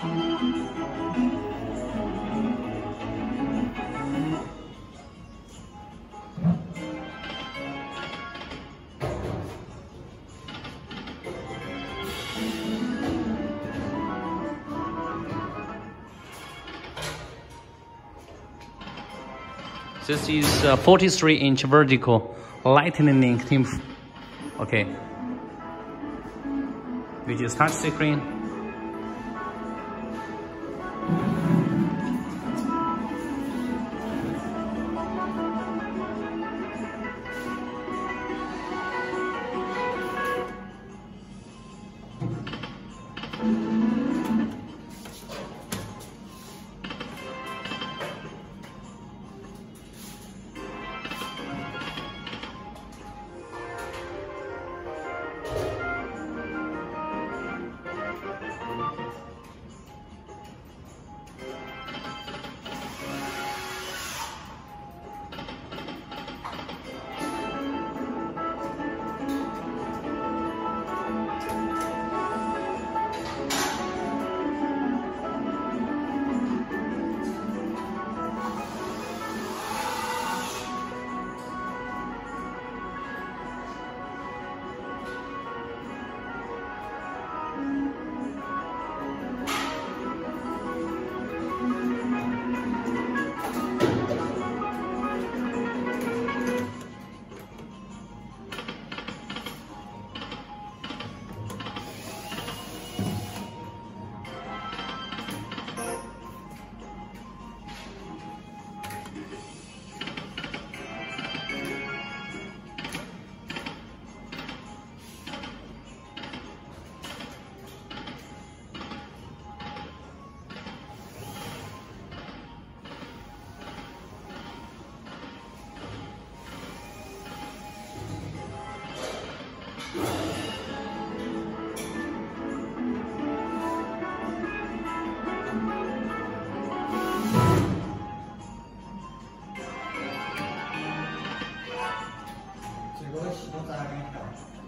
This is a 43 inch vertical lightning team Okay. We just touch the screen. 我始终在那边等